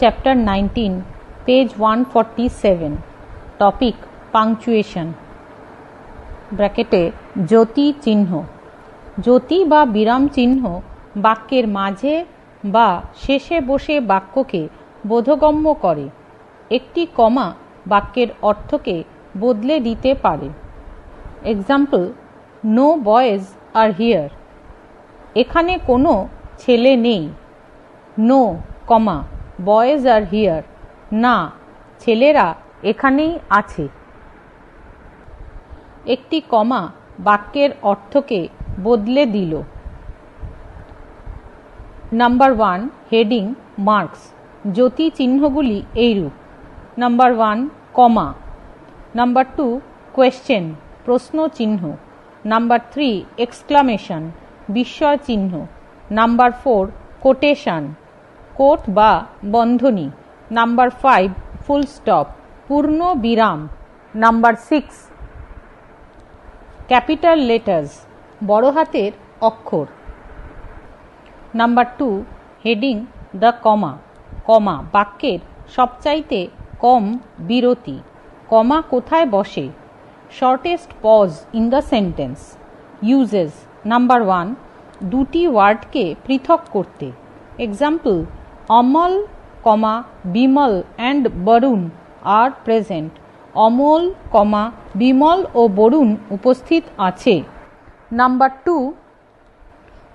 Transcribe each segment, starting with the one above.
chapter 19, page 147, topic punctuation. ব্র্যাকেটে জ্যোতি চিহ্ন জ্যোতি বা বিরাম চিহ্ন বাক্যের মাঝে বা শেষে বসে বাক্যকে বোধগম্য করে। একটি কমা বাক্যের অর্থকে বদলে দিতে পারে। Example no boys are here এখানে কোনো ছেলে নেই। No comma. Boys are here না, ছেলেরা এখানেই আছে। একটি কমা বাক্যের অর্থকে বদলে দিল। নাম্বার ওয়ান হেডিং মার্কস জ্যোতি চিহ্নগুলি এইরূপ। Number one comma. Number two question প্রশ্ন চিহ্ন নাম্বার থ্রি এক্সক্লামেশন বিস্ময় চিহ্ন নাম্বার ফোর কোটেশন কোট বা বন্ধনী। নাম্বার ফাইভ ফুল স্টপ পূর্ণ বিরাম। নাম্বার সিক্স ক্যাপিটাল লেটার্স বড় হাতের অক্ষর। Number two heading the comma comma বাক্যের সবচাইতে কম বিরতি। কমা কোথায় বসে? Shortest pause in the sentence uses number one দুটি ওয়ার্ডকে পৃথক করতে। Example Amal, comma, Bimal and Barun are present Amal, comma, Bimal ও বরুণ উপস্থিত আছে। নাম্বার টু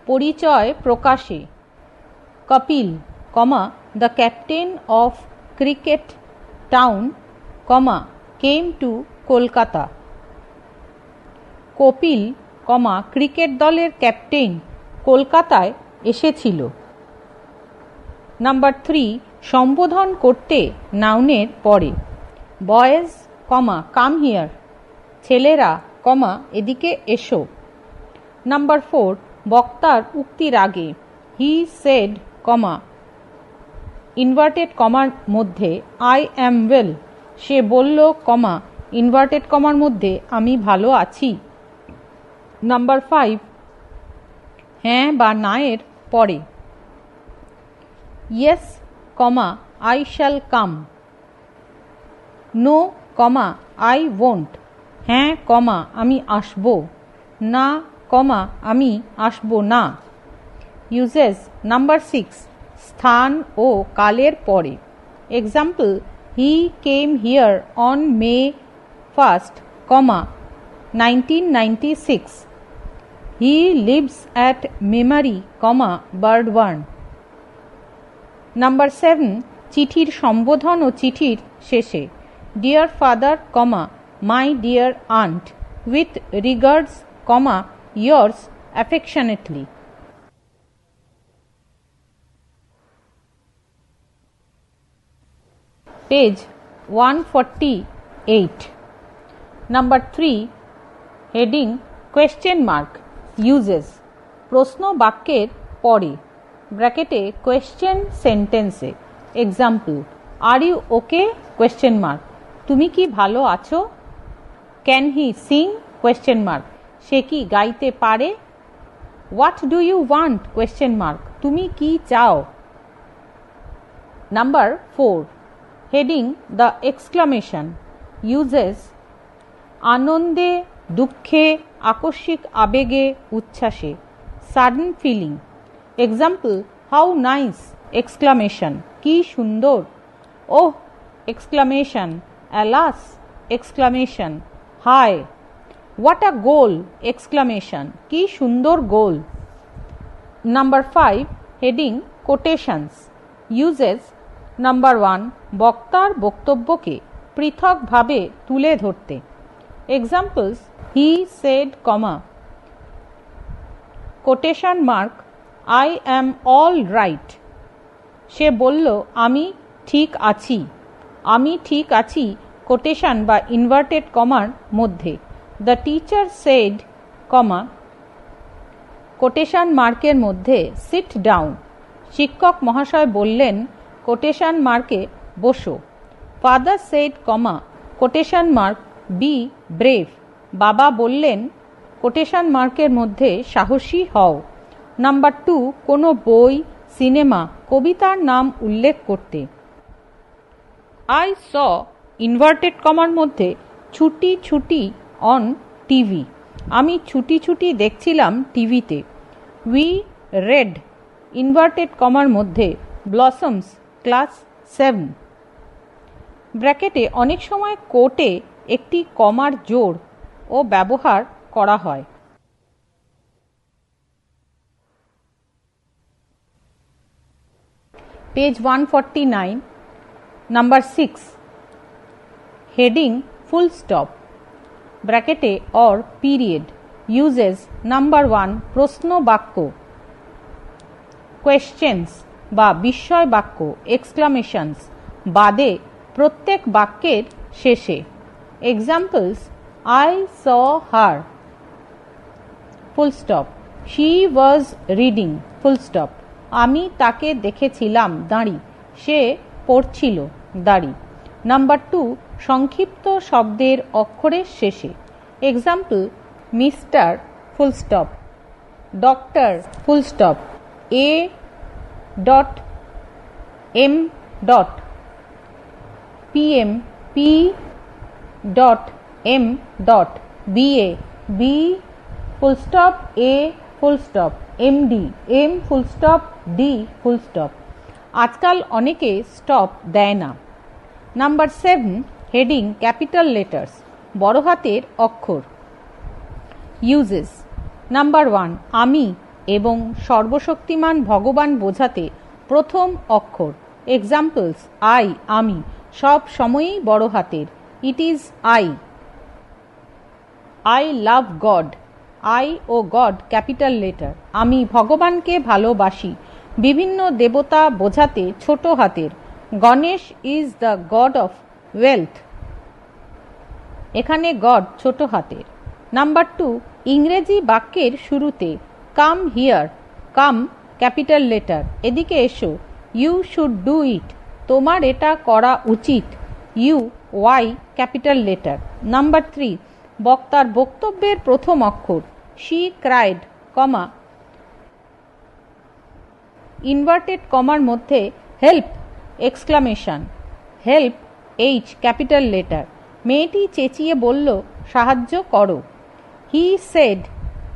পরিচয় প্রকাশে। Kapil, comma the captain of cricket town comma came to Kolkata. Kapil, comma cricket দলের captain কলকাতায় এসেছিল। নাম্বার থ্রি সম্বোধন করতে নাউনের পরে। বয়েজ কমা কাম হিয়ার ছেলেরা কমা এদিকে এসো। নাম্বার ফোর বক্তার উক্তির আগে। হি সেড কমা ইনভার্টেড কমার মধ্যে আই অ্যাম ওয়েল সে বলল কমা ইনভার্টেড কমার মধ্যে আমি ভালো আছি। নাম্বার ফাইভ হ্যাঁ বা না এর পরে। yes comma I shall come no comma I won't হ্যাঁ কমা আমি আসব না কমা আমি আসব না ইউজেস নাম্বার সিক্স স্থান ও কালের পরে example he came here on May first comma nineteen ninety six he lives at Memari comma Burdwan number seven চিঠির সম্বোধন ও চিঠির শেষে dear father comma my dear aunt with regards comma yours affectionately. Page 148. Number 3. Heading, Question mark, Uses, প্রশ্ন বাক্যের পরে ব্র্যাকেটে question সেন্টেন্সে example are you okay question mark তুমি কি ভালো আছো? Can he sing question mark সে কি গাইতে পারে? What do you want question mark তুমি কি চাও? Number four heading the exclamation uses আনন্দে, দুঃখে, আকস্মিক আবেগে, উচ্ছ্বাসে sudden feeling example how nice exclamation কি সুন্দর ওহ এক্সক্লামেশন অ্যালাস এক্সক্লামেশন হায় হোয়াট আ গোল এক্সক্লামেশন কি সুন্দর goal number five heading quotations uses number one বক্তার বক্তব্যকে পৃথকভাবে তুলে ধরতে examples he said comma quotation mark I am all right সে বলল, আমি ঠিক আছি। আমি ঠিক আছি কোটেশন বা ইনভার্টেড কমার মধ্যে। The teacher said comma quotation মার্কের মধ্যে সিট ডাউন শিক্ষক মহাশয় বললেন কোটেশন মার্কে বসো। Father said comma quotation mark be brave বাবা বললেন কোটেশন মার্কের মধ্যে সাহসী হও। নাম্বার টু কোনো বই, সিনেমা, কবিতার নাম উল্লেখ করতে। আই স ইনভার্টেড কমার মধ্যে ছুটি ছুটি অন টিভি আমি ছুটি ছুটি দেখছিলাম টিভিতে উই রেড ইনভার্টেড কমার মধ্যে ব্লসমস ক্লাস সেভেন ব্র্যাকেটে অনেক সময় কোর্টে একটি কমার জোর ও ব্যবহার করা হয়। page one forty nine number six heading full stop ব্র্যাকেটে or period uses number one প্রশ্ন বাক্য কোয়েশ্চেন্স বা বিস্ময় বাক্য এক্সক্লামেশনস বাদে প্রত্যেক বাক্যের শেষে examples I saw her full stop she was reading full stop আমি তাকে দেখেছিলাম, দাঁড়ি। সে পড়ছিল, দাড়ি। নাম্বার টু সংক্ষিপ্ত শব্দের অক্ষরের শেষে। Example mister full stop doctor full stop A dot M dot PM P dot M dot BA B full stop A full stop M D M full stop D full stop আজকাল অনেকে stop দেয় না। Number seven heading capital letters বড় হাতের অক্ষর। Uses number one আমি এবং সর্বশক্তিমান ভগবান বোঝাতে প্রথম অক্ষর। এক্সাম্পলস আই আমি, সব সময়ই বড় হাতের। It is I I love God I O God, capital letter. আমি ভগবানকে ভালোবাসি। বিভিন্ন দেবতা বোঝাতে ছোট হাতের। Ganesh is the god of wealth. এখানে গড ছোট হাতের। নাম্বার টু, ইংরেজি বাক্যের শুরুতে come here come capital letter এদিকে এসো। ইউ শুড ডু ইট তোমার এটা করা উচিত। You Y capital letter number three, বক্তার বক্তব্যের প্রথম অক্ষর। শি ক্রাইড কমা ইনভার্টেড কমার মধ্যে help exclamation help H capital letter মেয়েটি চেঁচিয়ে বলল, সাহায্য করো। হি সেড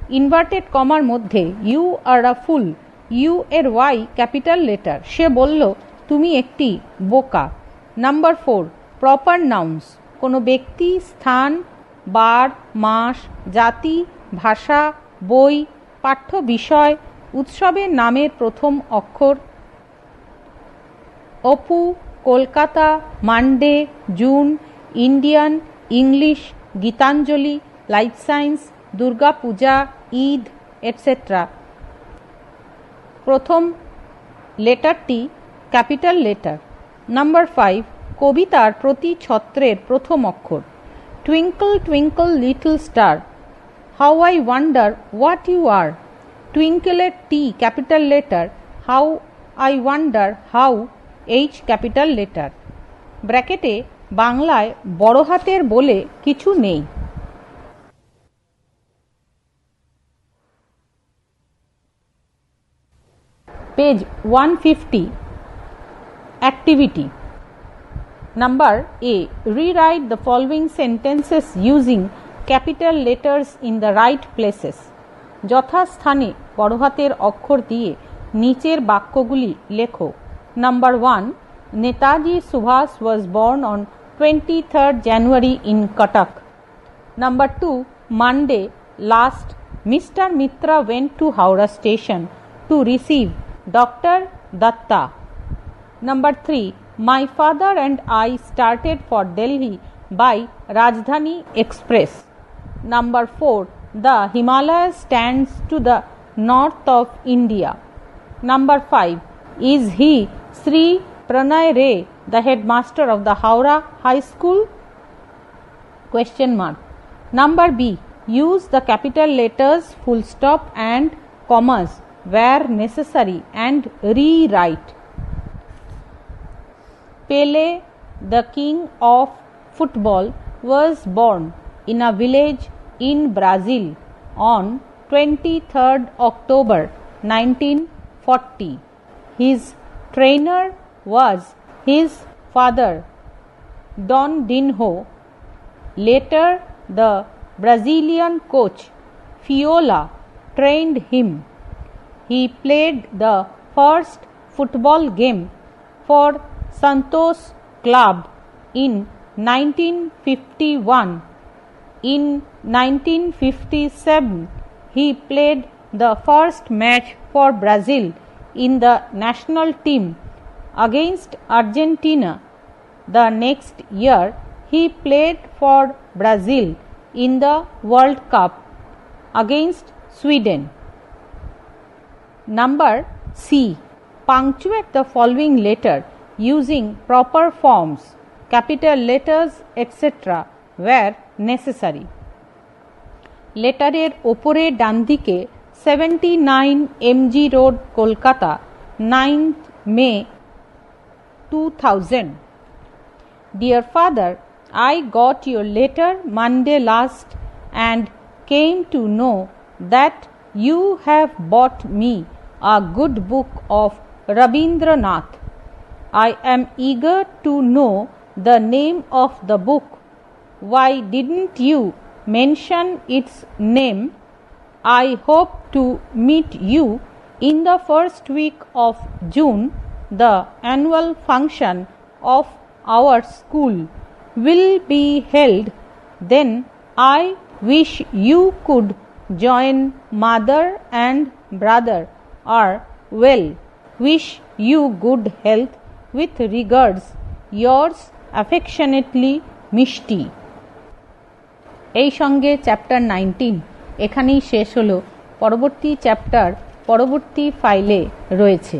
ইনভার্টেড কমার মধ্যে you are a fool U এর ওয়াই ক্যাপিটাল লেটার সে বলল, তুমি একটি বোকা। নাম্বার ফোর প্রপার নাউন্স কোনো ব্যক্তি, স্থান, বার, মাস, জাতি ভাষা, বই, পাঠ্য বিষয়, উৎসবের নামের প্রথম অক্ষর। Apu, Kolkata, Monday, June, Indian, English, Gitanjali, life science, Durga Puja, Eid etcetera প্রথম লেটারটি ক্যাপিটাল লেটার। নাম্বার ফাইভ, কবিতার প্রতি ছত্রের প্রথম অক্ষর। Twinkle twinkle, little star. how I wonder what you are টুইঙ্কেলের T capital letter how I wonder how H capital letter ব্র্যাকেটে বাংলায় বড় হাতের বলে কিছু নেই page one fifty activity number A rewrite the following sentences using Capital letters in the right places যথাস্থানে বড় হাতের অক্ষর দিয়ে নিচের বাক্যগুলি লেখো number one Netaji Subhas was born on twenty third January in Cuttack number two Monday last Mister Mitra went to Howrah station to receive Dr. Datta. Number 3. My father and I started for Delhi by Rajdhani Express. Number 4. The Himalayas stands to the north of India. Number 5. Is he Sri Pranay Ray, the headmaster of the Howrah High School? Question mark. Number B. Use the capital letters full stop and commas where necessary and rewrite. Pele, the king of football, was born in a village in Brazil on 23rd October 1940. His trainer was his father, Don Dinho, Later, the Brazilian coach Fiola trained him. He played the first football game for Santos Club in 1951. In 1957, he played the first match for Brazil in the national team against Argentina. The next year, he played for Brazil in the World Cup against Sweden. Number C. Punctuate the following letter using proper forms, capital letters, etc. where necessary. লেটারের ওপরে ডান দিকে seventy nine MG road Kolkata ninth May two thousand dear father I got your letter Monday last and came to know that you have bought me a good book of Rabindranath. I am eager to know the name of the book. why didn't you mention its name? I hope to meet you in the first week of June. The annual function of our school will be held. Then I wish you could join mother and brother are well. Wish you good health with regards. Yours affectionately, Mishti. এই সঙ্গে chapter nineteen এখানেই শেষ হলো। পরবর্তী chapter পরবর্তী ফাইলে রয়েছে।